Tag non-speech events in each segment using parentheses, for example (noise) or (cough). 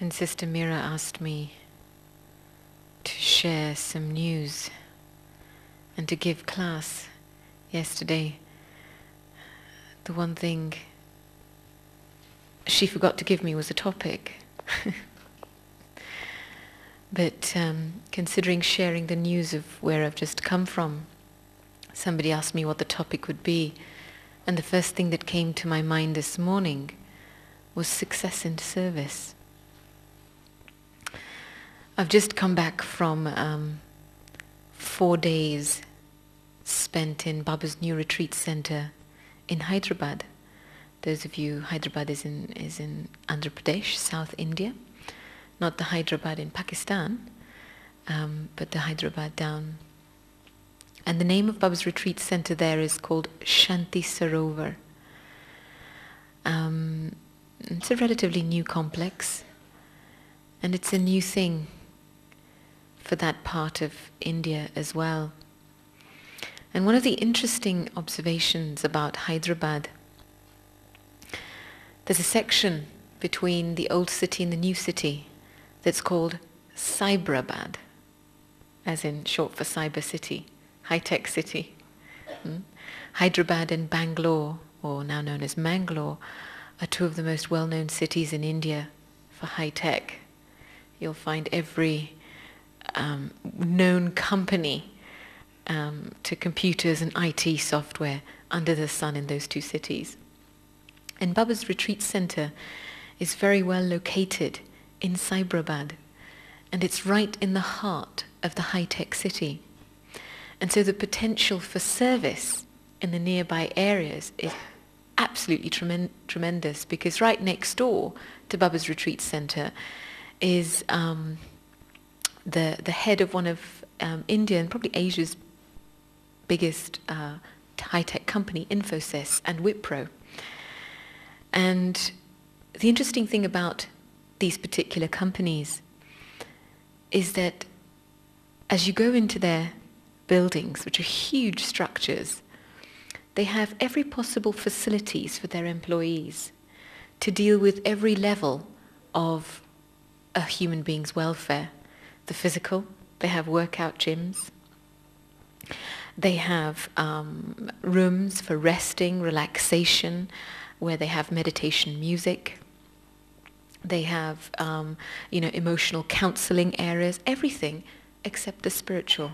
When Sister Mira asked me to share some news and to give class yesterday, the one thing she forgot to give me was a topic. (laughs) but um, considering sharing the news of where I've just come from, somebody asked me what the topic would be, and the first thing that came to my mind this morning was success in service. I've just come back from um, four days spent in Baba's new retreat center in Hyderabad. Those of you, Hyderabad is in, is in Andhra Pradesh, South India. Not the Hyderabad in Pakistan, um, but the Hyderabad down. And the name of Baba's retreat center there is called Shanti Sarovar. Um, it's a relatively new complex, and it's a new thing for that part of India as well. And one of the interesting observations about Hyderabad, there's a section between the old city and the new city that's called Cyberabad, as in short for cyber city, high-tech city. Hmm? Hyderabad and Bangalore, or now known as Mangalore, are two of the most well-known cities in India for high-tech. You'll find every um, known company um, to computers and IT software under the sun in those two cities. And Baba's retreat center is very well located in Cyberabad, and it's right in the heart of the high-tech city. And so the potential for service in the nearby areas is absolutely tremen- tremendous because right next door to Baba's retreat center is um, the the head of one of um, India and probably Asia's biggest uh, high-tech company, Infosys and Wipro. And the interesting thing about these particular companies is that as you go into their buildings, which are huge structures, they have every possible facilities for their employees to deal with every level of a human being's welfare the physical. They have workout gyms. They have um, rooms for resting, relaxation, where they have meditation music. They have, um, you know, emotional counseling areas, everything except the spiritual.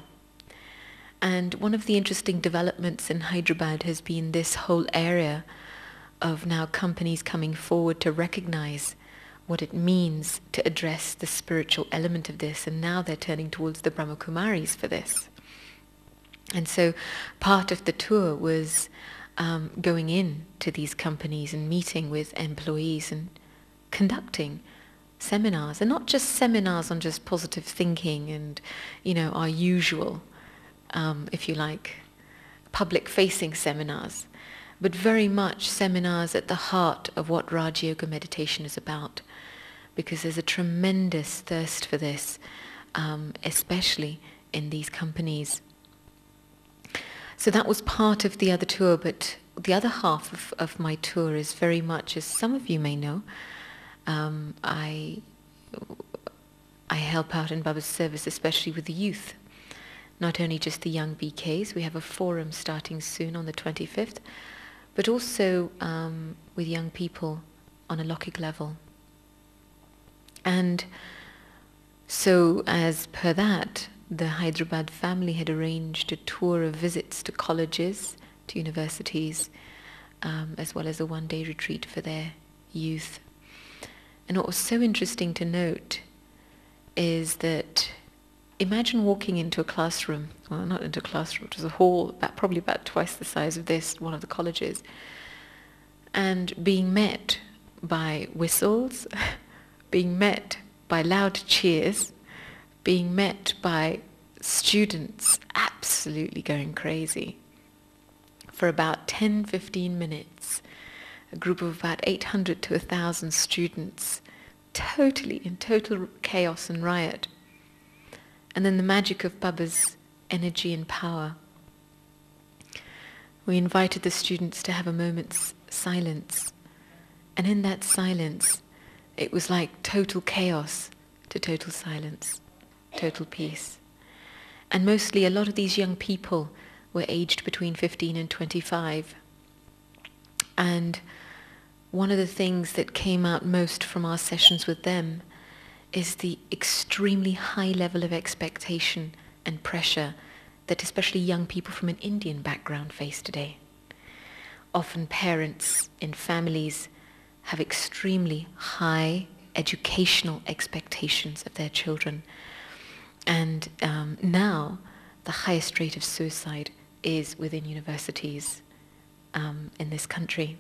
And one of the interesting developments in Hyderabad has been this whole area of now companies coming forward to recognize what it means to address the spiritual element of this, and now they're turning towards the Brahma Kumaris for this. And so part of the tour was um, going in to these companies and meeting with employees and conducting seminars, and not just seminars on just positive thinking and, you know, our usual, um, if you like, public-facing seminars, but very much seminars at the heart of what Raj Yoga meditation is about because there's a tremendous thirst for this, um, especially in these companies. So that was part of the other tour, but the other half of, of my tour is very much, as some of you may know, um, I, I help out in Baba's service, especially with the youth. Not only just the young BKs, we have a forum starting soon on the 25th, but also um, with young people on a Lokik level. And so as per that, the Hyderabad family had arranged a tour of visits to colleges, to universities, um, as well as a one-day retreat for their youth. And what was so interesting to note is that imagine walking into a classroom, well not into a classroom, it was a hall about, probably about twice the size of this, one of the colleges, and being met by whistles, (laughs) being met by loud cheers, being met by students absolutely going crazy. For about 10, 15 minutes, a group of about 800 to 1,000 students, totally in total chaos and riot. And then the magic of Baba's energy and power. We invited the students to have a moment's silence. And in that silence, it was like total chaos to total silence, total peace. And mostly a lot of these young people were aged between 15 and 25. And one of the things that came out most from our sessions with them is the extremely high level of expectation and pressure that especially young people from an Indian background face today. Often parents in families have extremely high educational expectations of their children. And um, now the highest rate of suicide is within universities um, in this country.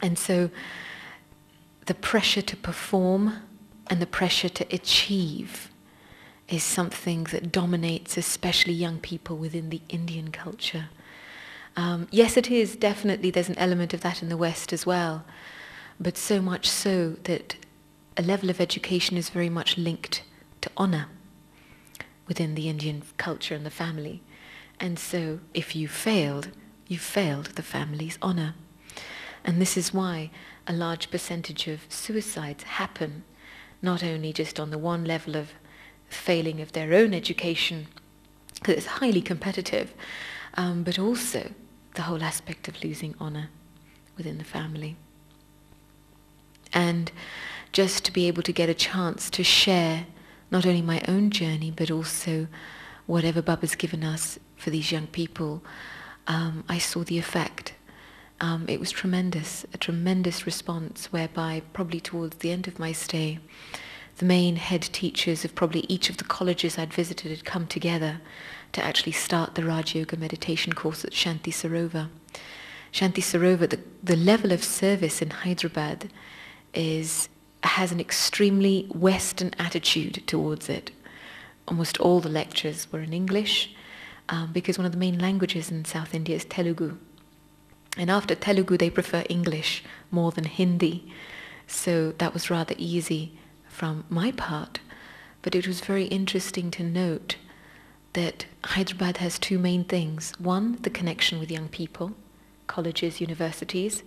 And so the pressure to perform and the pressure to achieve is something that dominates especially young people within the Indian culture. Um, yes, it is definitely, there's an element of that in the West as well, but so much so that a level of education is very much linked to honor within the Indian culture and the family. And so if you failed, you failed the family's honor. And this is why a large percentage of suicides happen not only just on the one level of failing of their own education, because it's highly competitive, um, but also the whole aspect of losing honor within the family. And just to be able to get a chance to share not only my own journey, but also whatever Baba's given us for these young people, um, I saw the effect. Um, it was tremendous, a tremendous response whereby probably towards the end of my stay, the main head teachers of probably each of the colleges I'd visited had come together to actually start the Raj Yoga meditation course at Shanti Sarovar. Shanti Sarovar, the, the level of service in Hyderabad is has an extremely Western attitude towards it. Almost all the lectures were in English um, because one of the main languages in South India is Telugu. And after Telugu, they prefer English more than Hindi. So that was rather easy from my part. But it was very interesting to note that Hyderabad has two main things. One, the connection with young people, colleges, universities.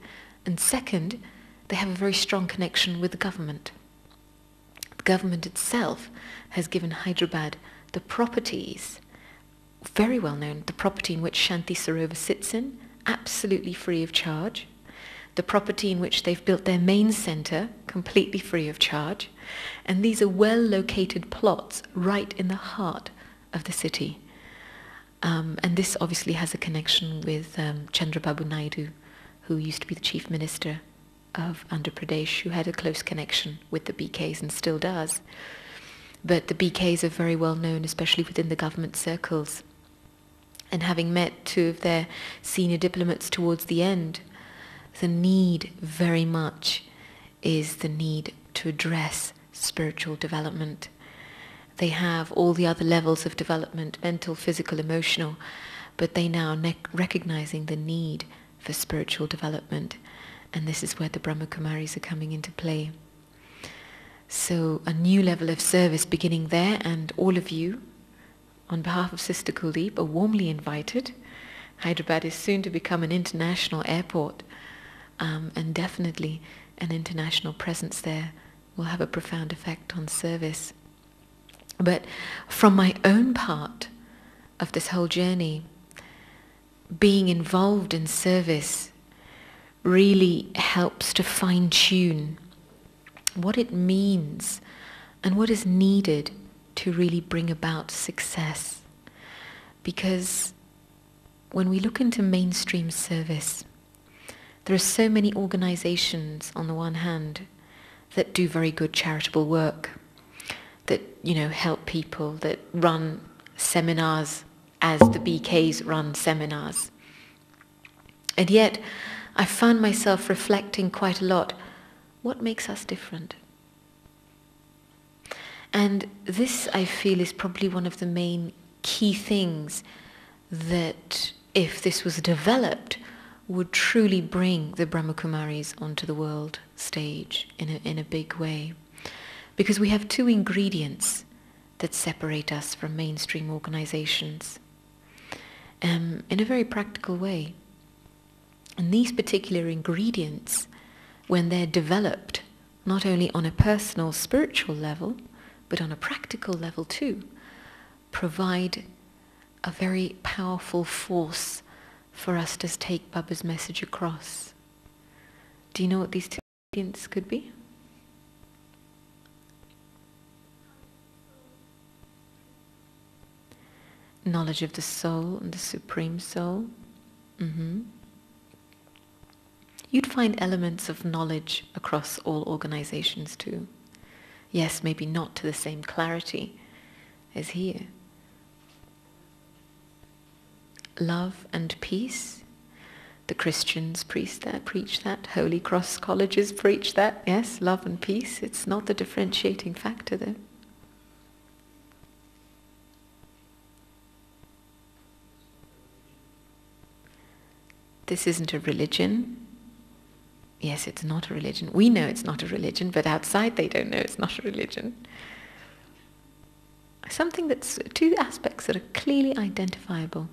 And second, they have a very strong connection with the government. The government itself has given Hyderabad the properties, very well known, the property in which Shanti Sarovar sits in, absolutely free of charge, the property in which they've built their main centre, completely free of charge, and these are well located plots right in the heart of the city. Um, and this obviously has a connection with um, Chandrababu Naidu, who used to be the chief minister of Andhra Pradesh who had a close connection with the BKs and still does. But the BKs are very well known, especially within the government circles. And having met two of their senior diplomats towards the end, the need very much is the need to address spiritual development. They have all the other levels of development, mental, physical, emotional, but they now ne- recognizing the need for spiritual development and this is where the Brahma Kumaris are coming into play. So a new level of service beginning there and all of you, on behalf of Sister Kuldeep, are warmly invited. Hyderabad is soon to become an international airport um, and definitely an international presence there will have a profound effect on service. But from my own part of this whole journey, being involved in service really helps to fine tune what it means and what is needed to really bring about success. Because when we look into mainstream service, there are so many organizations on the one hand that do very good charitable work, that, you know, help people, that run seminars as the BKs run seminars. And yet, I found myself reflecting quite a lot what makes us different? And this, I feel, is probably one of the main key things that, if this was developed, would truly bring the Brahmakumaris onto the world stage in a, in a big way. Because we have two ingredients that separate us from mainstream organizations um, in a very practical way. And these particular ingredients, when they're developed not only on a personal spiritual level, but on a practical level too, provide a very powerful force for us to take Baba's message across. Do you know what these two ingredients could be? Knowledge of the soul and the Supreme Soul. Mm-hmm. You'd find elements of knowledge across all organizations too. Yes, maybe not to the same clarity as here love and peace. The Christians preach that, preach that. Holy Cross colleges preach that. Yes, love and peace. It's not the differentiating factor though. This isn't a religion. Yes, it's not a religion. We know it's not a religion, but outside they don't know it's not a religion. Something that's two aspects that are clearly identifiable.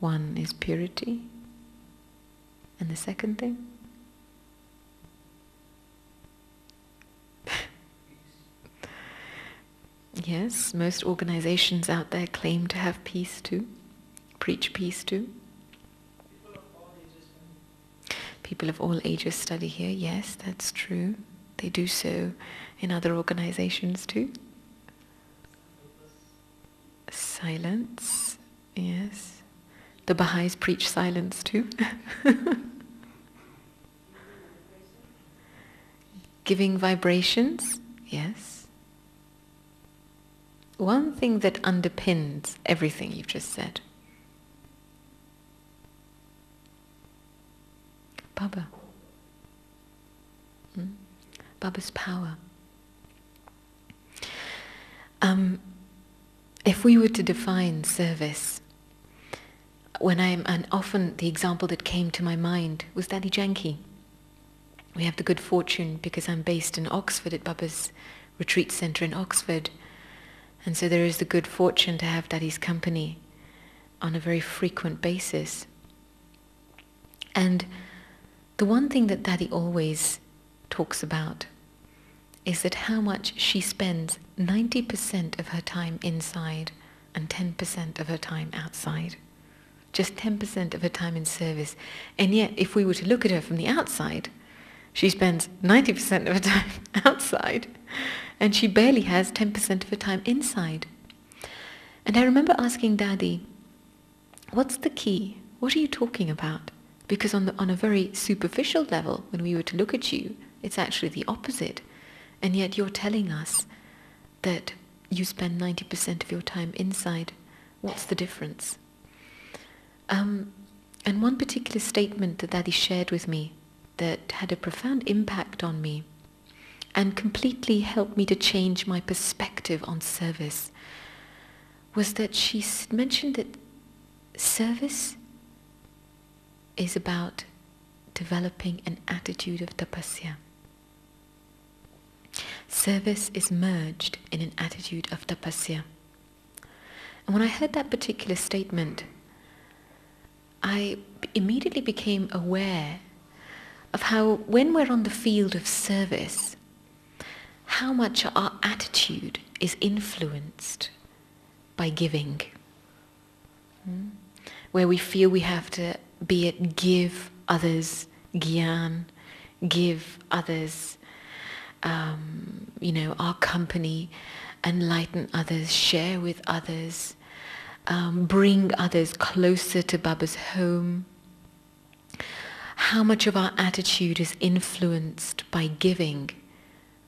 One is purity, and the second thing? (laughs) yes, most organizations out there claim to have peace too, preach peace too. People of all ages study here, yes, that's true. They do so in other organizations too. Silence, yes. The Baha'is preach silence too. (laughs) Giving vibrations, yes. One thing that underpins everything you've just said. Baba. Hmm? Baba's power. Um, if we were to define service when I'm, and often the example that came to my mind was Dadi Janki. We have the good fortune, because I'm based in Oxford at Baba's retreat center in Oxford, and so there is the good fortune to have Dadi's company on a very frequent basis. And the one thing that Dadi always talks about is that how much she spends 90% of her time inside and 10% of her time outside just 10% of her time in service. And yet, if we were to look at her from the outside, she spends 90% of her time (laughs) outside, and she barely has 10% of her time inside. And I remember asking Dadi, what's the key? What are you talking about? Because on, the, on a very superficial level, when we were to look at you, it's actually the opposite. And yet you're telling us that you spend 90% of your time inside. What's the difference? Um, and one particular statement that Dadi shared with me that had a profound impact on me and completely helped me to change my perspective on service was that she mentioned that service is about developing an attitude of tapasya. Service is merged in an attitude of tapasya. And when I heard that particular statement, I immediately became aware of how, when we're on the field of service, how much our attitude is influenced by giving. Hmm? Where we feel we have to, be it give others gyan, give others, um, you know, our company, enlighten others, share with others, um, bring others closer to Baba's home? How much of our attitude is influenced by giving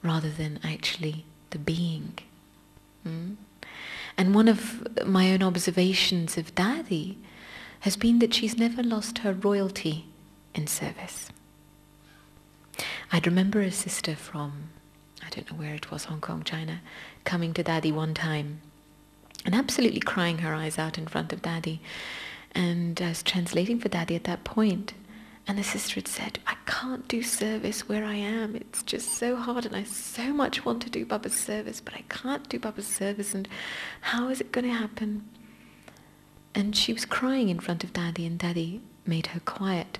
rather than actually the being? Hmm? And one of my own observations of Dadi has been that she's never lost her royalty in service. I'd remember a sister from, I don't know where it was, Hong Kong, China, coming to Dadi one time and absolutely crying her eyes out in front of Dadi. And I was translating for Dadi at that point, And the sister had said, I can't do service where I am. It's just so hard and I so much want to do Baba's service, but I can't do Baba's service and how is it going to happen? And she was crying in front of Dadi and Dadi made her quiet.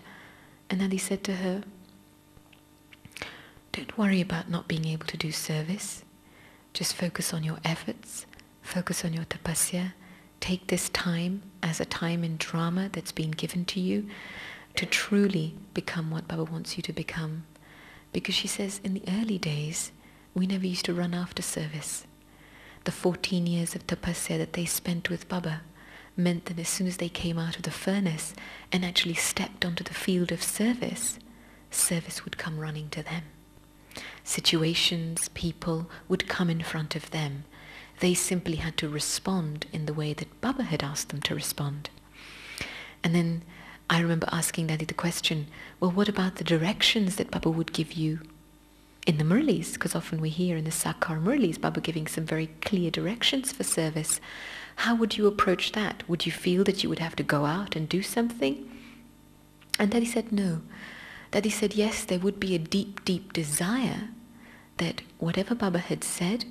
And Dadi said to her, don't worry about not being able to do service. Just focus on your efforts, focus on your tapasya. Take this time as a time in drama that's been given to you to truly become what Baba wants you to become. Because she says in the early days, we never used to run after service. The 14 years of tapasya that they spent with Baba meant that as soon as they came out of the furnace and actually stepped onto the field of service, service would come running to them. Situations, people would come in front of them. They simply had to respond in the way that Baba had asked them to respond. And then I remember asking Dadi the question, well, what about the directions that Baba would give you in the Murlis? Because often we hear in the Sakar Murlis, Baba giving some very clear directions for service. How would you approach that? Would you feel that you would have to go out and do something? And Dadi said no. Dadi said yes, there would be a deep, deep desire that whatever Baba had said,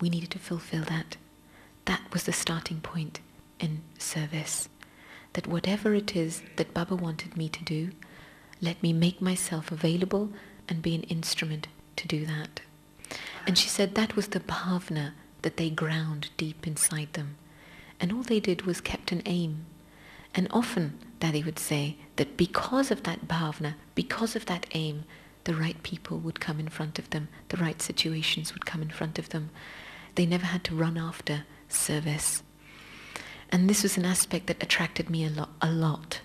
we needed to fulfill that. That was the starting point in service that whatever it is that Baba wanted me to do, let me make myself available and be an instrument to do that. And she said that was the bhavna that they ground deep inside them. And all they did was kept an aim. And often, Dadi would say that because of that bhavna, because of that aim, the right people would come in front of them, the right situations would come in front of them. They never had to run after service. And this was an aspect that attracted me a lot, a lot.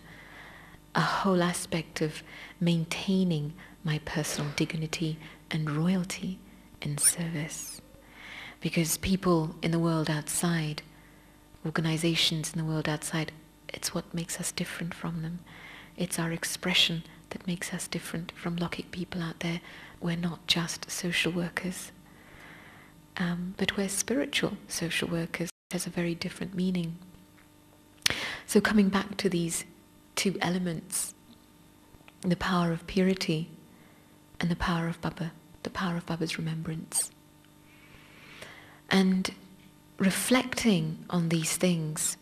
A whole aspect of maintaining my personal dignity and royalty in service. Because people in the world outside, organizations in the world outside, it's what makes us different from them. It's our expression that makes us different from Lokik people out there. We're not just social workers, um, but we're spiritual social workers. It has a very different meaning. So coming back to these two elements, the power of purity and the power of Baba, the power of Baba's remembrance. And reflecting on these things,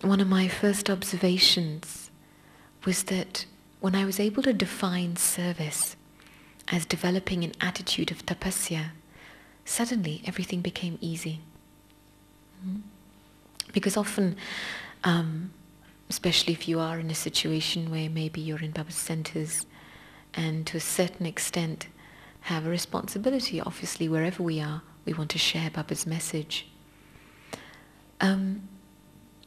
one of my first observations was that when I was able to define service as developing an attitude of tapasya, suddenly everything became easy. Mm-hmm. Because often um, especially if you are in a situation where maybe you're in Baba's centers and to a certain extent have a responsibility. Obviously, wherever we are, we want to share Baba's message. Um,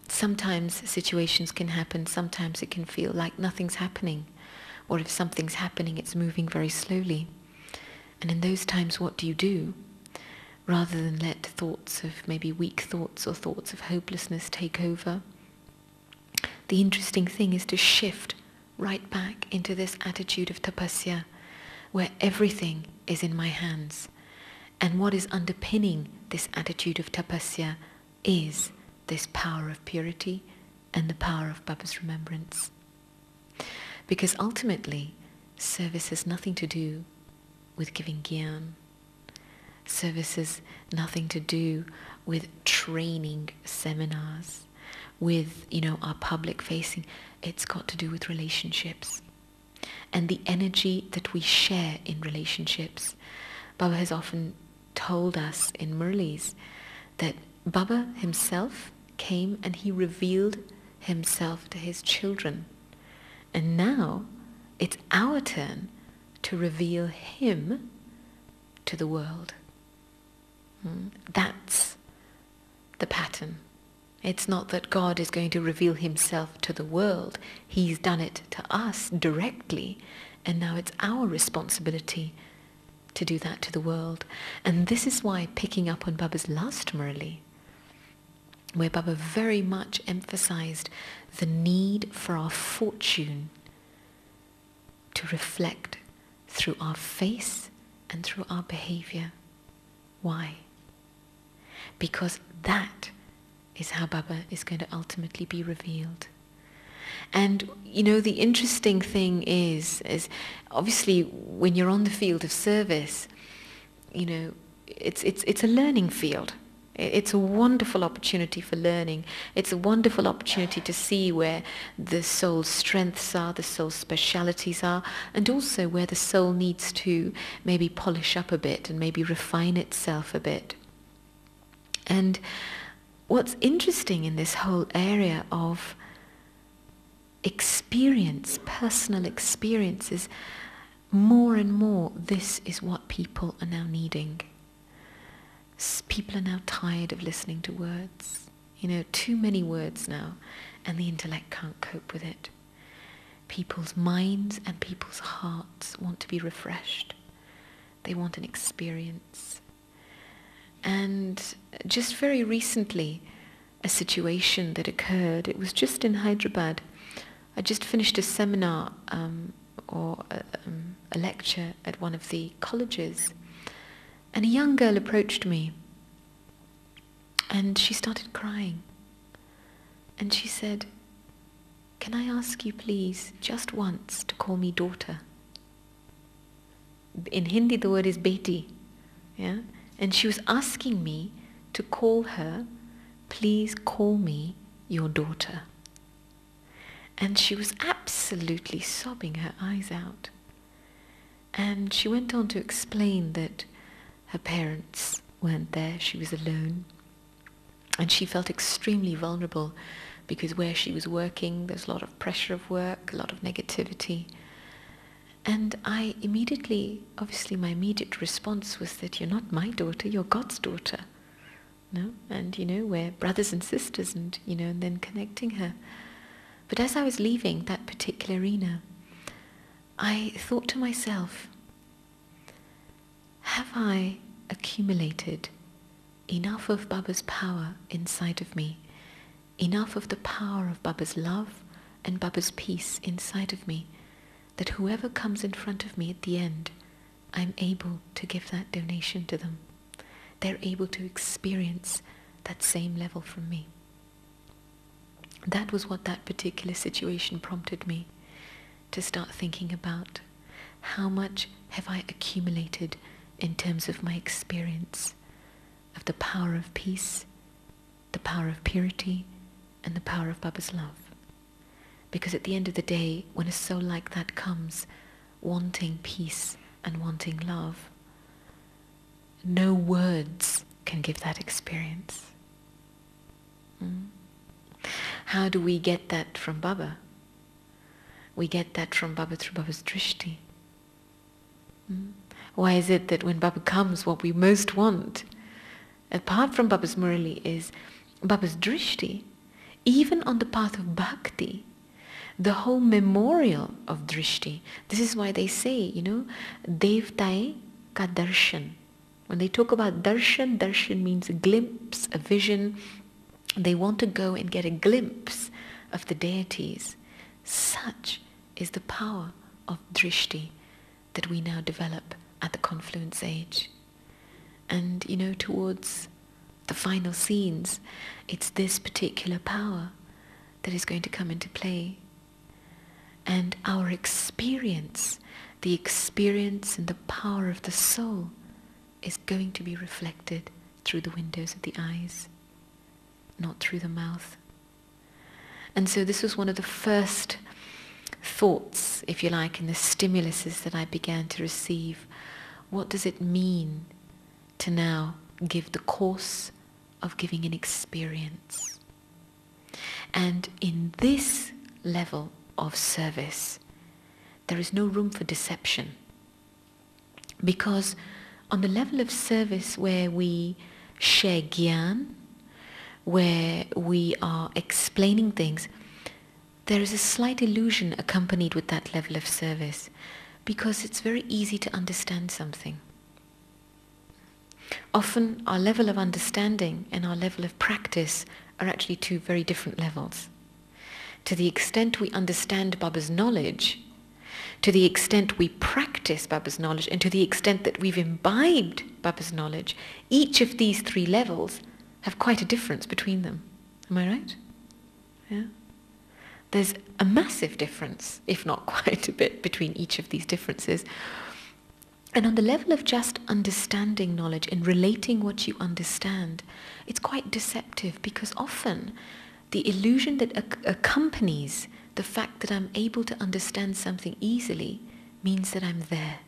sometimes situations can happen, sometimes it can feel like nothing's happening, or if something's happening, it's moving very slowly. And in those times, what do you do? Rather than let thoughts of maybe weak thoughts or thoughts of hopelessness take over, the interesting thing is to shift right back into this attitude of tapasya, where everything is in my hands. And what is underpinning this attitude of tapasya is this power of purity and the power of Baba's remembrance. Because ultimately, service has nothing to do with giving gyan. Service has nothing to do with training seminars with, you know, our public facing. It's got to do with relationships and the energy that we share in relationships. Baba has often told us in Murlis that Baba himself came and he revealed himself to his children. And now it's our turn to reveal him to the world. Hmm? That's the pattern. It's not that God is going to reveal himself to the world. He's done it to us directly. And now it's our responsibility to do that to the world. And this is why picking up on Baba's last Murli, where Baba very much emphasized the need for our fortune to reflect through our face and through our behavior. Why? Because that is how Baba is going to ultimately be revealed. And you know, the interesting thing is, is obviously when you're on the field of service, you know, it's it's it's a learning field. It's a wonderful opportunity for learning. It's a wonderful opportunity to see where the soul's strengths are, the soul's specialities are, and also where the soul needs to maybe polish up a bit and maybe refine itself a bit. And what's interesting in this whole area of experience, personal experiences, more and more this is what people are now needing. People are now tired of listening to words. You know, too many words now, and the intellect can't cope with it. People's minds and people's hearts want to be refreshed. They want an experience. And just very recently, a situation that occurred, it was just in Hyderabad. I just finished a seminar um, or a, um, a lecture at one of the colleges, and a young girl approached me and she started crying. And she said, Can I ask you, please, just once to call me daughter? In Hindi, the word is beti. Yeah? And she was asking me to call her, Please call me your daughter. And she was absolutely sobbing her eyes out. And she went on to explain that her parents weren't there, she was alone. And she felt extremely vulnerable because where she was working, there's a lot of pressure of work, a lot of negativity. And I immediately, obviously, my immediate response was that you're not my daughter, you're God's daughter. No? And, you know, we're brothers and sisters, and, you know, and then connecting her. But as I was leaving that particular arena, I thought to myself, have I accumulated enough of Baba's power inside of me, enough of the power of Baba's love and Baba's peace inside of me, that whoever comes in front of me at the end, I'm able to give that donation to them. They're able to experience that same level from me. That was what that particular situation prompted me to start thinking about. How much have I accumulated in terms of my experience of the power of peace, the power of purity, and the power of Baba's love? Because at the end of the day, when a soul like that comes, wanting peace and wanting love, no words can give that experience. Mm. How do we get that from Baba? We get that from Baba through Baba's drishti. Hmm? Why is it that when Baba comes, what we most want, apart from Baba's Murli, is Baba's drishti, even on the path of bhakti, the whole memorial of drishti. This is why they say, you know, devtai ka darshan. When they talk about darshan, darshan means a glimpse, a vision, they want to go and get a glimpse of the deities. Such is the power of drishti that we now develop at the confluence age. And, you know, towards the final scenes, it's this particular power that is going to come into play. And our experience, the experience and the power of the soul, is going to be reflected through the windows of the eyes not through the mouth. And so this was one of the first thoughts, if you like, in the stimuluses that I began to receive. What does it mean to now give the course of giving an experience? And in this level of service, there is no room for deception. Because on the level of service where we share gyan, where we are explaining things, there is a slight illusion accompanied with that level of service because it's very easy to understand something. Often our level of understanding and our level of practice are actually two very different levels. To the extent we understand Baba's knowledge, to the extent we practice Baba's knowledge, and to the extent that we've imbibed Baba's knowledge, each of these three levels have quite a difference between them. Am I right? Yeah? There's a massive difference, if not (laughs) quite a bit, between each of these differences. And on the level of just understanding knowledge and relating what you understand, it's quite deceptive because often the illusion that ac- accompanies the fact that I'm able to understand something easily means that I'm there.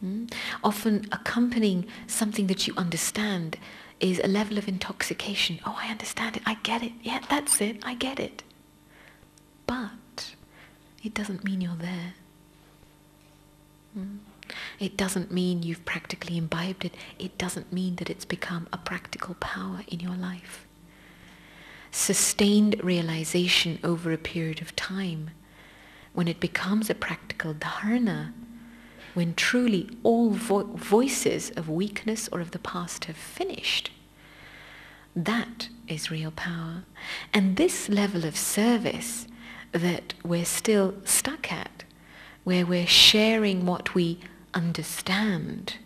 Hmm? Often accompanying something that you understand is a level of intoxication. Oh, I understand it. I get it. Yeah, that's it. I get it. But it doesn't mean you're there. Hmm? It doesn't mean you've practically imbibed it. It doesn't mean that it's become a practical power in your life. Sustained realization over a period of time, when it becomes a practical dharana, when truly all vo- voices of weakness or of the past have finished, that is real power. And this level of service that we're still stuck at, where we're sharing what we understand,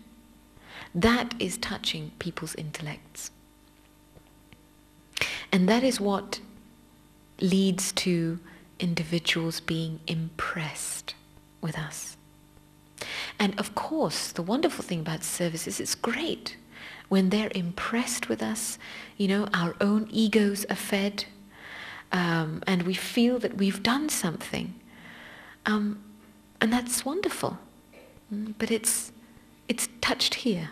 that is touching people's intellects. And that is what leads to individuals being impressed with us. And of course, the wonderful thing about service is it's great when they're impressed with us, you know, our own egos are fed, um, and we feel that we've done something. Um, and that's wonderful. Mm, but it's, it's touched here.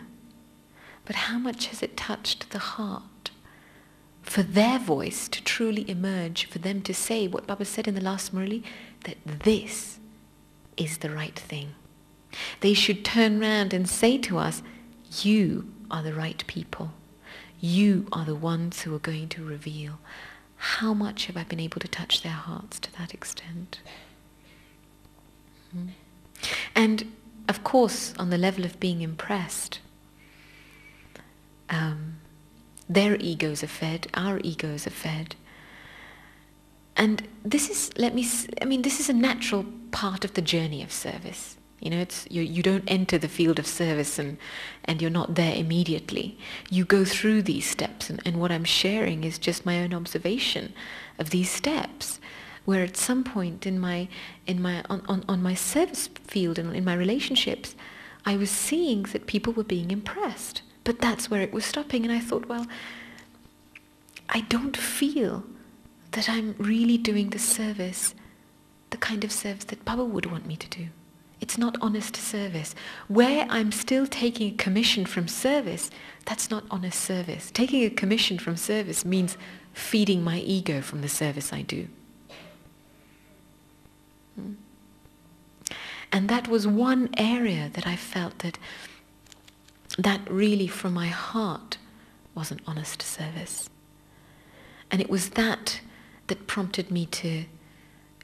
But how much has it touched the heart? For their voice to truly emerge, for them to say what Baba said in the last Murli, that this is the right thing. They should turn round and say to us, you are the right people. You are the ones who are going to reveal. How much have I been able to touch their hearts to that extent? Mm. And of course, on the level of being impressed, um, their egos are fed, our egos are fed. And this is, let me, I mean, this is a natural part of the journey of service. You know, it's, you, you don't enter the field of service and, and you're not there immediately. You go through these steps, and, and what I'm sharing is just my own observation of these steps where at some point in my in my on, on, on my service field and in my relationships I was seeing that people were being impressed. But that's where it was stopping and I thought, well, I don't feel that I'm really doing the service, the kind of service that Baba would want me to do. It's not honest service. Where I'm still taking a commission from service, that's not honest service. Taking a commission from service means feeding my ego from the service I do. Hmm. And that was one area that I felt that that really from my heart was an honest service. And it was that that prompted me to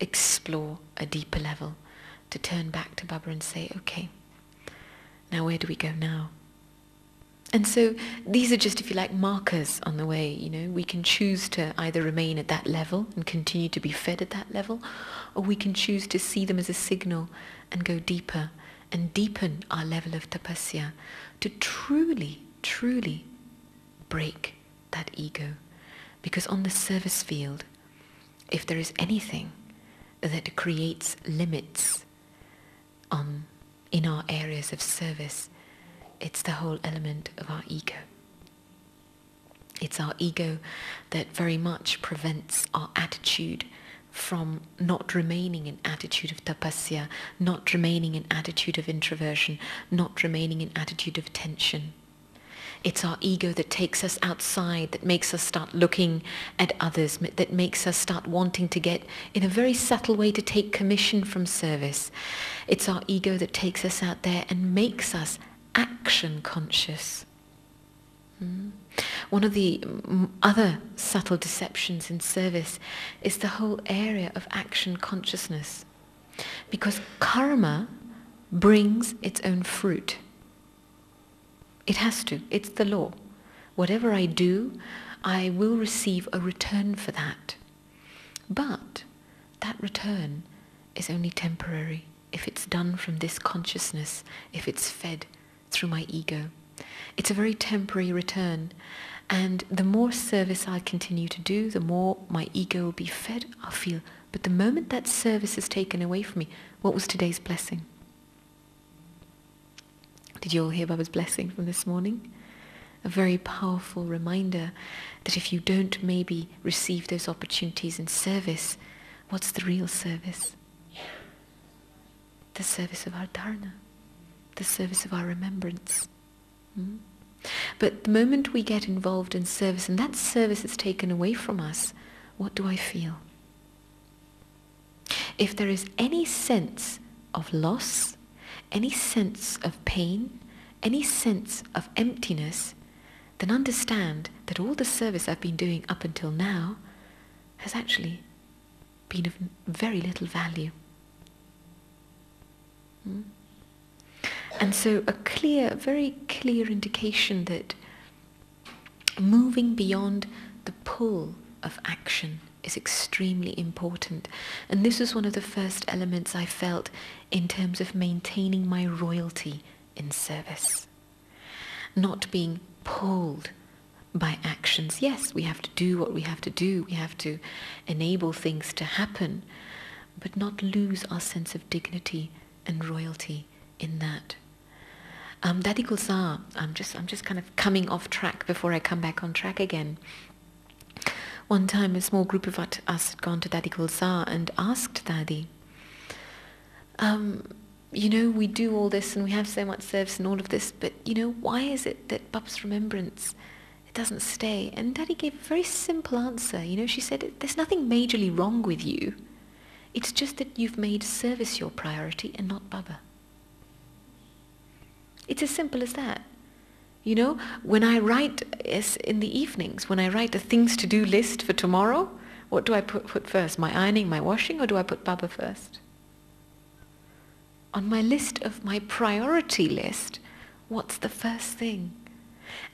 explore a deeper level, to turn back to Baba and say, okay, now where do we go now? And so these are just, if you like, markers on the way. You know, we can choose to either remain at that level and continue to be fed at that level, or we can choose to see them as a signal and go deeper and deepen our level of tapasya to truly, truly break that ego. Because on the service field, if there is anything that creates limits on in our areas of service, it's the whole element of our ego. It's our ego that very much prevents our attitude from not remaining in attitude of tapasya, not remaining in attitude of introversion, not remaining in attitude of tension. It's our ego that takes us outside, that makes us start looking at others, that makes us start wanting to get, in a very subtle way, to take commission from service. It's our ego that takes us out there and makes us action conscious. Hmm? One of the other subtle deceptions in service is the whole area of action consciousness. Because karma brings its own fruit. It has to. It's the law. Whatever I do, I will receive a return for that. But that return is only temporary if it's done from this consciousness, if it's fed through my ego. It's a very temporary return. And the more service I continue to do, the more my ego will be fed. I'll feel. But the moment that service is taken away from me, what was today's blessing? Did you all hear Baba's blessing from this morning? A very powerful reminder that if you don't maybe receive those opportunities in service, what's the real service? The service of our dharana, the service of our remembrance. Hmm? But the moment we get involved in service and that service is taken away from us, what do I feel? If there is any sense of loss, any sense of pain, any sense of emptiness, then understand that all the service I've been doing up until now has actually been of very little value. Hmm? And so a clear, very clear indication that moving beyond the pull of action is extremely important. And this was one of the first elements I felt in terms of maintaining my royalty in service. Not being pulled by actions. Yes, we have to do what we have to do. We have to enable things to happen, but not lose our sense of dignity and royalty in that. Um, Dadi Gulzar, I'm just, I'm just kind of coming off track before I come back on track again. One time a small group of us had gone to Dadi Gulzar and asked Dadi, um, you know, we do all this and we have so much service and all of this, but you know, why is it that Baba's remembrance it doesn't stay? And Dadi gave a very simple answer. You know, she said, there's nothing majorly wrong with you. It's just that you've made service your priority and not Baba. It's as simple as that. You know, when I write in the evenings, when I write a things to do list for tomorrow, what do I put, put first? My ironing, my washing, or do I put Baba first? On my list of my priority list, what's the first thing?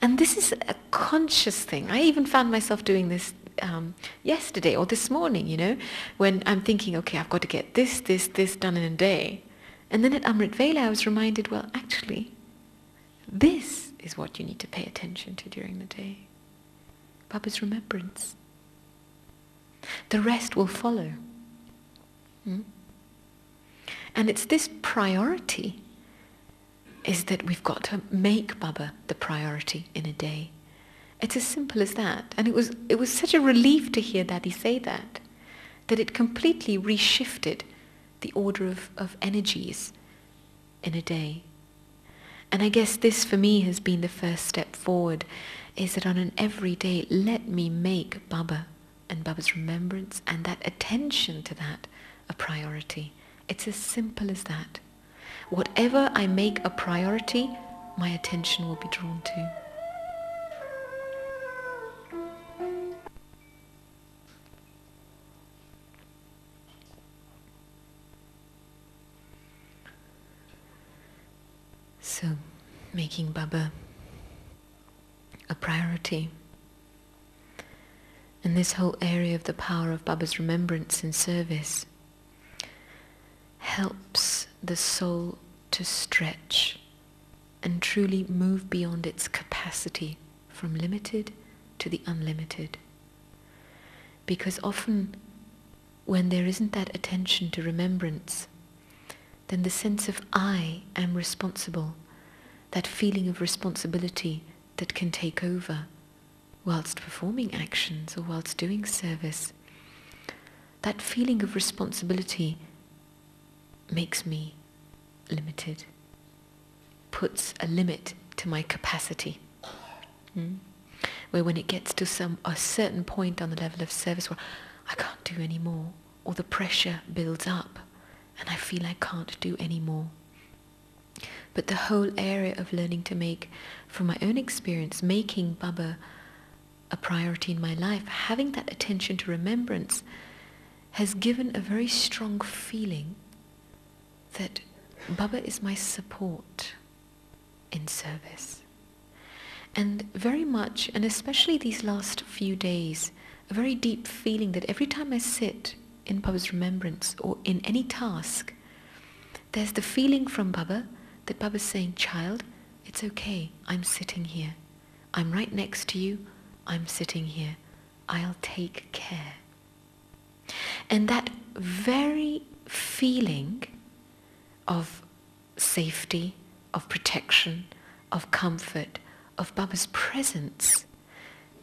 And this is a conscious thing. I even found myself doing this um, yesterday or this morning, you know, when I'm thinking, okay, I've got to get this, this, this done in a day. And then at Amrit Vela, I was reminded, well, actually, this is what you need to pay attention to during the day. Baba's remembrance. The rest will follow. Hmm? And it's this priority is that we've got to make Baba the priority in a day. It's as simple as that. And it was, it was such a relief to hear Dadi say that, that it completely reshifted the order of, of energies in a day. And I guess this for me has been the first step forward, is that on an everyday, let me make Baba and Baba's remembrance and that attention to that a priority. It's as simple as that. Whatever I make a priority, my attention will be drawn to. So, making Baba a priority. And this whole area of the power of Baba's remembrance and service helps the soul to stretch and truly move beyond its capacity from limited to the unlimited. Because often when there isn't that attention to remembrance, then the sense of I am responsible that feeling of responsibility that can take over whilst performing actions or whilst doing service. That feeling of responsibility makes me limited, puts a limit to my capacity. Mm? Where when it gets to some a certain point on the level of service where I can't do any more, or the pressure builds up and I feel I can't do any more. But the whole area of learning to make, from my own experience, making Baba a priority in my life, having that attention to remembrance, has given a very strong feeling that Baba is my support in service. And very much, and especially these last few days, a very deep feeling that every time I sit in Baba's remembrance or in any task, there's the feeling from Baba that Baba's saying, child, it's okay, I'm sitting here. I'm right next to you. I'm sitting here. I'll take care. And that very feeling of safety, of protection, of comfort, of Baba's presence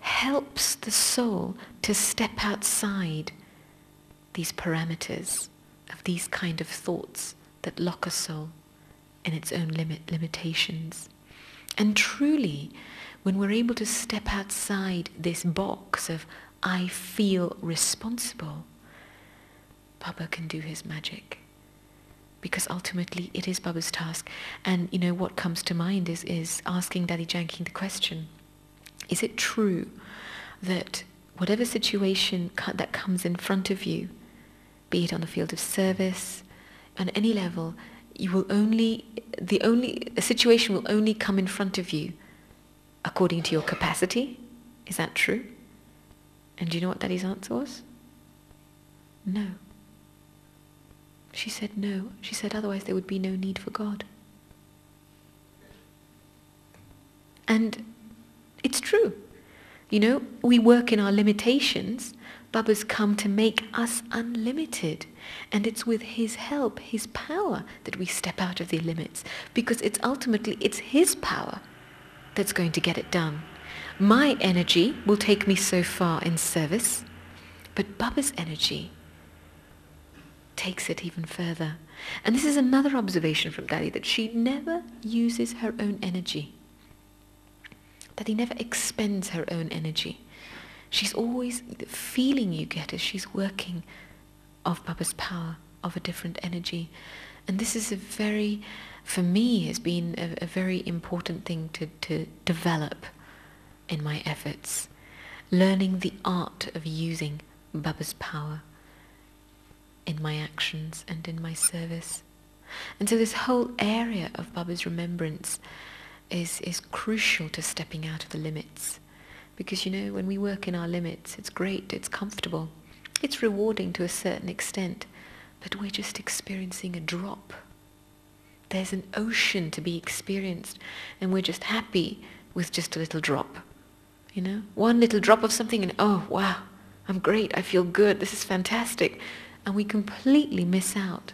helps the soul to step outside these parameters of these kind of thoughts that lock a soul in its own limit limitations. And truly, when we're able to step outside this box of I feel responsible, Baba can do his magic. Because ultimately it is Baba's task. And you know what comes to mind is, is asking Dadi Janki the question, is it true that whatever situation that comes in front of you, be it on the field of service, on any level, you will only, the only, a situation will only come in front of you according to your capacity? Is that true? And do you know what Dadi's answer was? No. She said no. She said otherwise there would be no need for God. And it's true. You know, we work in our limitations. Baba's come to make us unlimited. And it's with his help, his power, that we step out of the limits. Because it's ultimately, it's his power that's going to get it done. My energy will take me so far in service, but Baba's energy takes it even further. And this is another observation from Dadi, that she never uses her own energy. That he never expends her own energy. She's always, the feeling you get as she's working of Baba's power, of a different energy. And this is a very, for me, has been a, a very important thing to, to develop in my efforts. Learning the art of using Baba's power in my actions and in my service. And so this whole area of Baba's remembrance is, is crucial to stepping out of the limits. Because, you know, when we work in our limits, it's great, it's comfortable, it's rewarding to a certain extent, but we're just experiencing a drop. There's an ocean to be experienced, and we're just happy with just a little drop. You know, one little drop of something, and oh, wow, I'm great, I feel good, this is fantastic and we completely miss out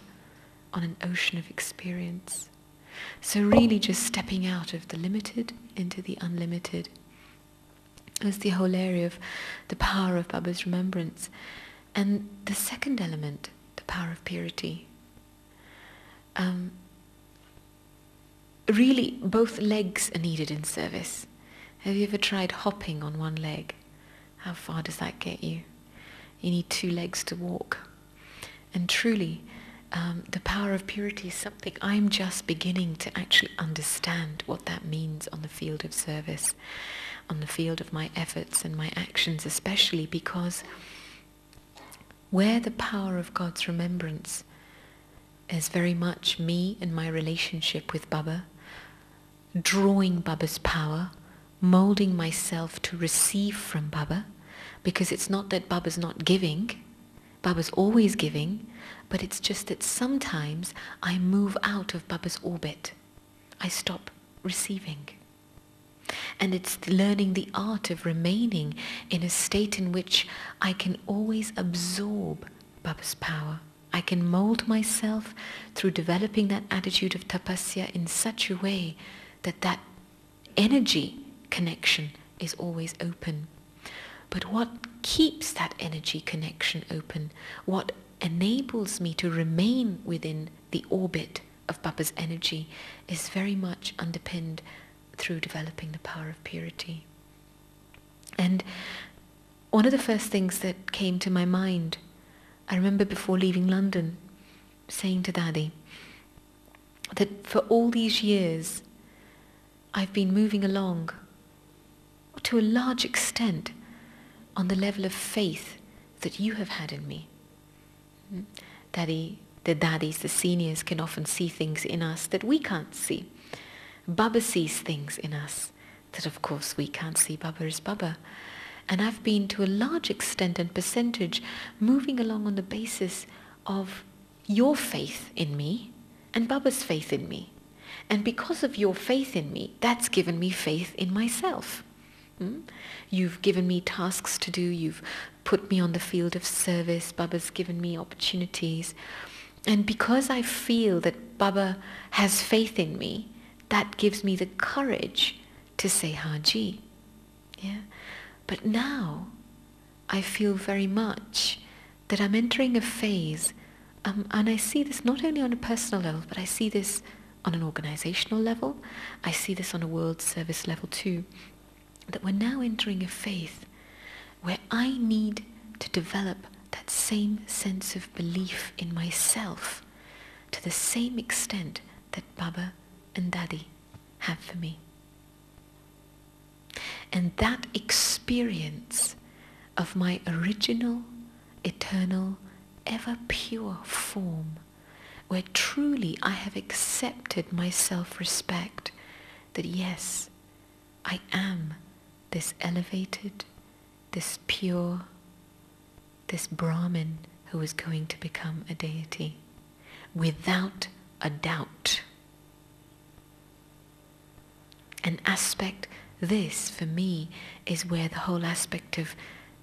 on an ocean of experience. So really just stepping out of the limited into the unlimited is the whole area of the power of Baba's remembrance. And the second element, the power of purity. Um, really, both legs are needed in service. Have you ever tried hopping on one leg? How far does that get you? You need two legs to walk. And truly, um, the power of purity is something I'm just beginning to actually understand what that means on the field of service, on the field of my efforts and my actions, especially because where the power of God's remembrance is very much me and my relationship with Baba, drawing Baba's power, molding myself to receive from Baba, because it's not that Baba's not giving, Baba's always giving, but it's just that sometimes I move out of Baba's orbit. I stop receiving. And it's learning the art of remaining in a state in which I can always absorb Baba's power. I can mold myself through developing that attitude of tapasya in such a way that that energy connection is always open. But what keeps that energy connection open, what enables me to remain within the orbit of Baba's energy, is very much underpinned through developing the power of purity. And one of the first things that came to my mind, I remember before leaving London saying to Dadi that for all these years I've been moving along to a large extent on the level of faith that you have had in me. Dadi, the Dadis, the seniors can often see things in us that we can't see. Baba sees things in us that of course we can't see. Baba is Baba. And I've been to a large extent and percentage moving along on the basis of your faith in me and Baba's faith in me. And because of your faith in me, that's given me faith in myself. Hmm? You've given me tasks to do. You've put me on the field of service. Baba's given me opportunities. And because I feel that Baba has faith in me, that gives me the courage to say Haji. Yeah? But now I feel very much that I'm entering a phase, um, and I see this not only on a personal level, but I see this on an organizational level. I see this on a world service level too. That we're now entering a phase where I need to develop that same sense of belief in myself to the same extent that Baba and Dadi have for me. And that experience of my original, eternal, ever pure form, where truly I have accepted my self-respect, that yes, I am this elevated, this pure, this Brahmin who is going to become a deity, without a doubt. An aspect, this for me is where the whole aspect of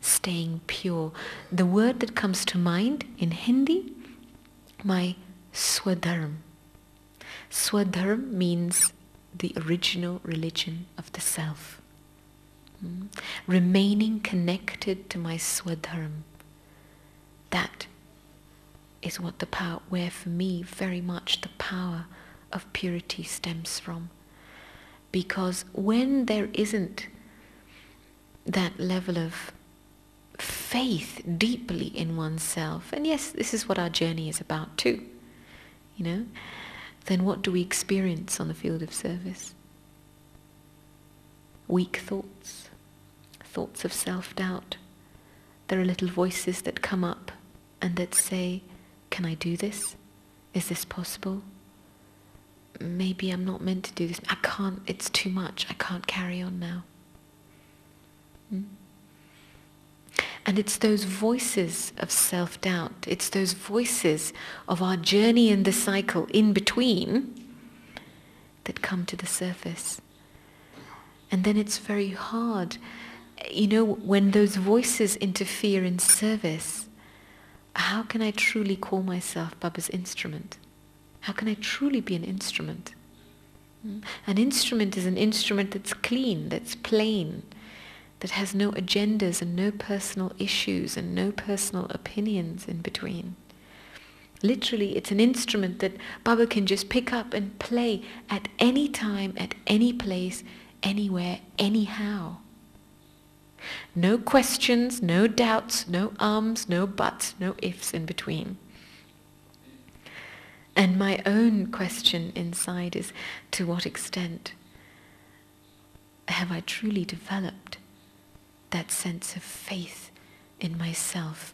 staying pure. The word that comes to mind in Hindi, my swadharm. Swadharm means the original religion of the self. Mm. Remaining connected to my swadharm. That is what the power, where for me very much the power of purity stems from. Because when there isn't that level of faith deeply in oneself, and yes, this is what our journey is about too, you know, then what do we experience on the field of service? Weak thoughts, thoughts of self-doubt. There are little voices that come up and that say, can I do this? Is this possible? Maybe I'm not meant to do this. I can't, it's too much. I can't carry on now. Hmm? And it's those voices of self-doubt, it's those voices of our journey in the cycle in between that come to the surface. And then it's very hard. You know, when those voices interfere in service, how can I truly call myself Baba's instrument? How can I truly be an instrument? Hmm? An instrument is an instrument that's clean, that's plain, that has no agendas and no personal issues and no personal opinions in between. Literally, it's an instrument that Baba can just pick up and play at any time, at any place, anywhere, anyhow. No questions, no doubts, no ums, no buts, no ifs in between. And my own question inside is to what extent have I truly developed that sense of faith in myself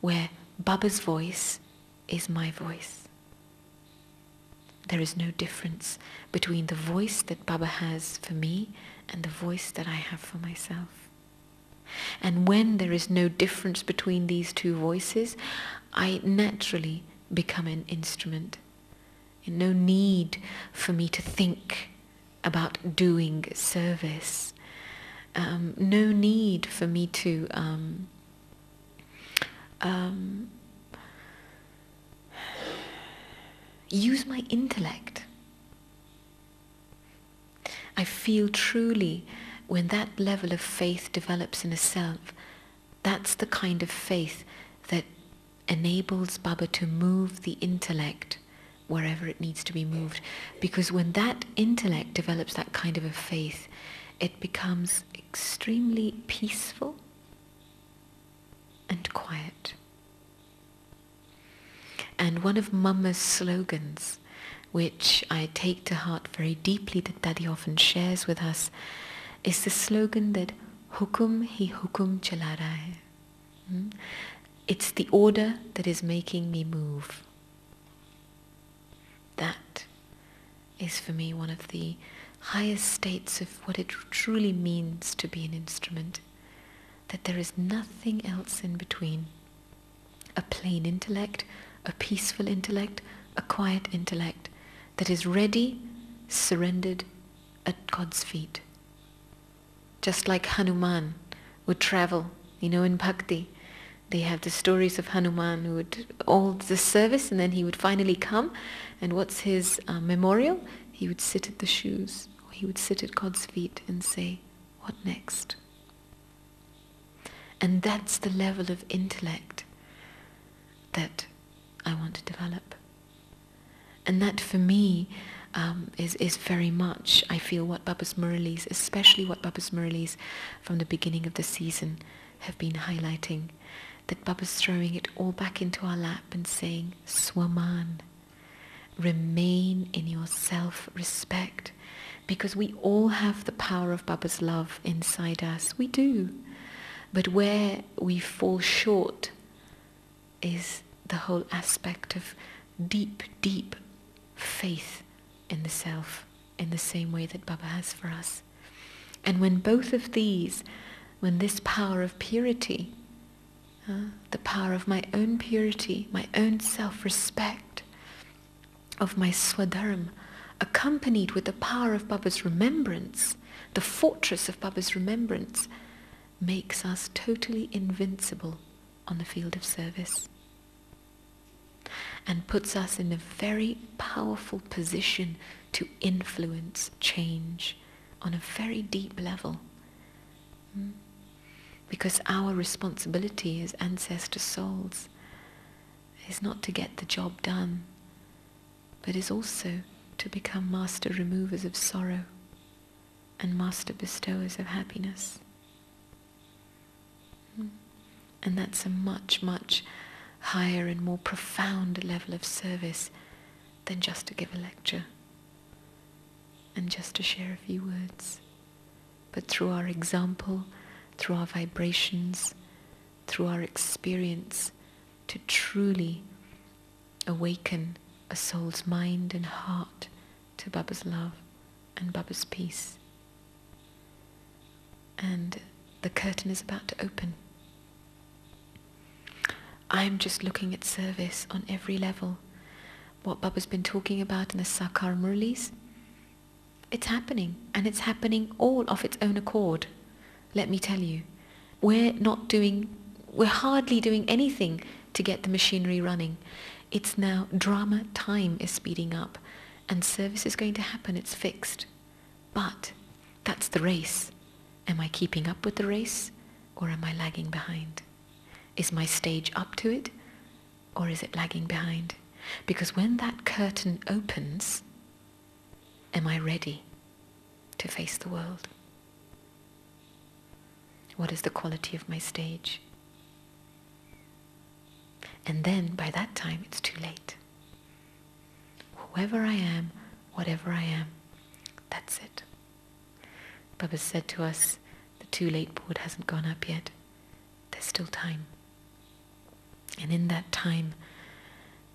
where Baba's voice is my voice. There is no difference between the voice that Baba has for me and the voice that I have for myself. And when there is no difference between these two voices, I naturally become an instrument. And no need for me to think about doing service um, no need for me to um, um, use my intellect. I feel truly when that level of faith develops in a self, that's the kind of faith that enables Baba to move the intellect wherever it needs to be moved. Because when that intellect develops that kind of a faith, it becomes extremely peaceful and quiet. And one of Mama's slogans, which I take to heart very deeply, that Dadi often shares with us, is the slogan that Hukum hi hukum chala hai. Hmm? It's the order that is making me move. That is for me one of the highest states of what it truly means to be an instrument, that there is nothing else in between. A plain intellect, a peaceful intellect, a quiet intellect that is ready, surrendered at God's feet. just like Hanuman would travel, you know, in Bhakti. They have the stories of Hanuman who would all the service and then he would finally come and what's his uh, memorial? He would sit at the shoes or he would sit at God's feet and say, what next? And that's the level of intellect that I want to develop. And that for me um, is, is very much, I feel, what Baba's Murlis, especially what Baba's Murlis from the beginning of the season have been highlighting. That Baba's throwing it all back into our lap and saying, Swaman, remain in your self-respect. Because we all have the power of Baba's love inside us. We do. But where we fall short is the whole aspect of deep, deep faith in the self in the same way that Baba has for us. And when both of these, when this power of purity, the power of my own purity, my own self-respect, of my swadharma, accompanied with the power of Baba's remembrance, the fortress of Baba's remembrance, makes us totally invincible on the field of service and puts us in a very powerful position to influence change on a very deep level. Hmm? Because our responsibility as ancestor souls is not to get the job done, but is also to become master removers of sorrow and master bestowers of happiness. Hmm? And that's a much, much higher and more profound level of service than just to give a lecture and just to share a few words. But through our example, through our vibrations, through our experience, to truly awaken a soul's mind and heart to Baba's love and Baba's peace. And the curtain is about to open. I'm just looking at service on every level. What Baba's been talking about in the Sakar Murlis, it's happening. And it's happening all of its own accord. Let me tell you. We're not doing, we're hardly doing anything to get the machinery running. It's now drama time is speeding up and service is going to happen, it's fixed. But that's the race. Am I keeping up with the race or am I lagging behind? Is my stage up to it or is it lagging behind? Because when that curtain opens, am I ready to face the world? What is the quality of my stage? And then by that time it's too late. Whoever I am, whatever I am, that's it. Baba said to us, the too late board hasn't gone up yet. There's still time. And in that time,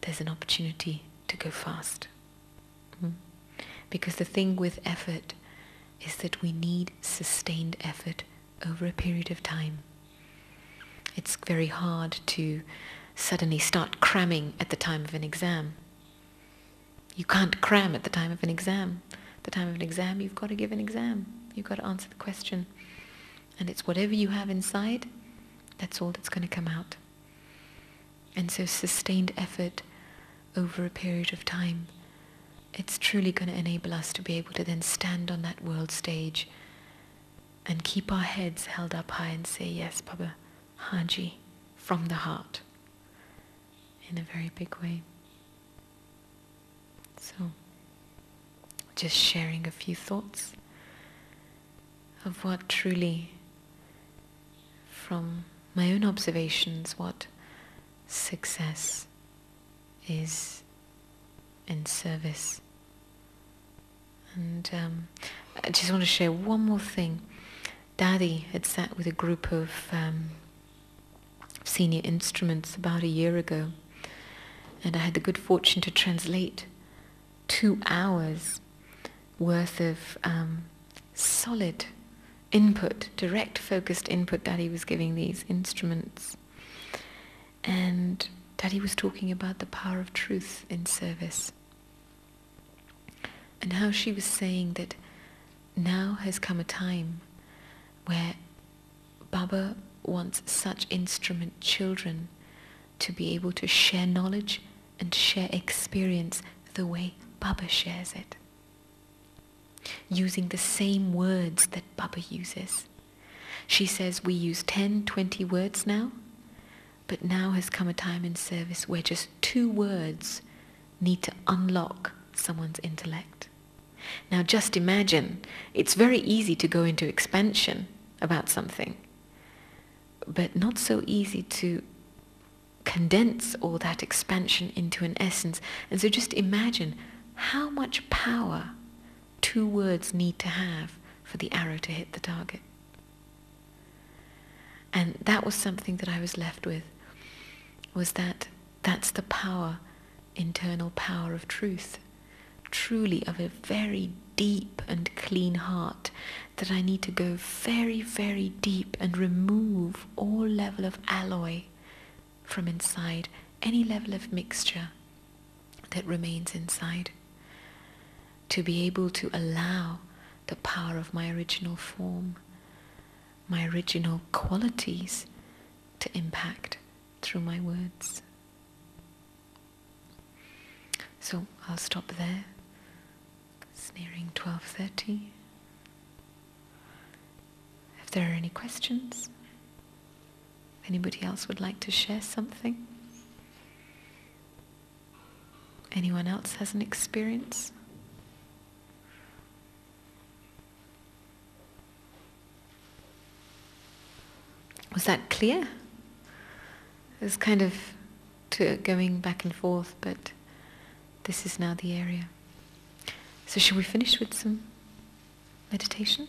there's an opportunity to go fast. Mm-hmm. Because the thing with effort is that we need sustained effort over a period of time. It's very hard to suddenly start cramming at the time of an exam. You can't cram at the time of an exam. The time of an exam, you've got to give an exam. You've got to answer the question. And it's whatever you have inside, that's all that's going to come out. And so sustained effort over a period of time, it's truly going to enable us to be able to then stand on that world stage and keep our heads held up high and say, yes, Baba, Haji, from the heart, in a very big way. So, just sharing a few thoughts of what truly, from my own observations, what success is in service. And um, I just want to share one more thing. Dadi had sat with a group of um, senior instruments about a year ago, and I had the good fortune to translate two hours worth of um, solid input, direct focused input Dadi was giving these instruments. And Dadi was talking about the power of truth in service. And how she was saying that now has come a time where Baba wants such instrument children to be able to share knowledge and share experience the way Baba shares it. Using the same words that Baba uses. She says we use 10, 20 words now, but now has come a time in service where just two words need to unlock someone's intellect. Now just imagine, it's very easy to go into expansion about something, but not so easy to condense all that expansion into an essence. And so just imagine how much power two words need to have for the arrow to hit the target. And that was something that I was left with, was that that's the power, internal power of truth, truly of a very deep and clean heart, that I need to go very, very deep and remove all level of alloy from inside, any level of mixture that remains inside, to be able to allow the power of my original form my original qualities to impact through my words. So I'll stop there. Nearing 12:30. If there are any questions, if anybody else would like to share something? Anyone else has an experience? Was that clear? It was kind of to going back and forth, but this is now the area. So, shall we finish with some meditation?